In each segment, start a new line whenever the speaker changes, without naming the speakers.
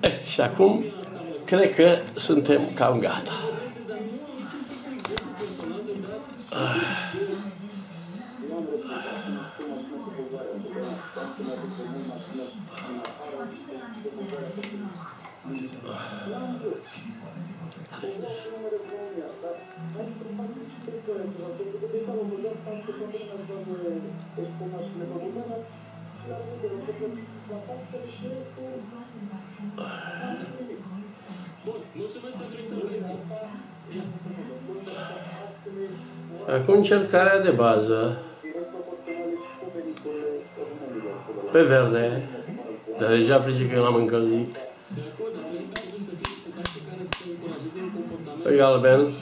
Eh, și acum cred că suntem cam gata. Acum încercarea de bază pe verde, dar deja frice că l-am încălzit. Pe galben.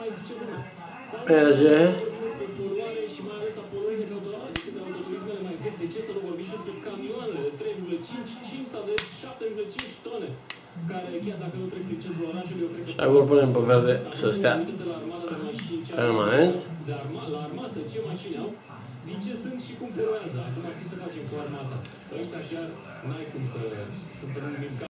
Mai zice lumea.
Merge.
Despre poluare și mai ales a poluării de auto- adică de autoturismele mai vechi. De ce să nu vorbim despre camioanele de 3,5, 5 sau de 7,5 tone? Care, chiar dacă nu trec prin centrul orașului, eu cred că...
Și acum punem pe verde să stea
Uite de la armată de mașini, ce
permanent.
de arma, la armată ce mașini au, din ce sunt și cum poluează. Acum ce să facem cu armata? Ăștia chiar n-ai cum să, să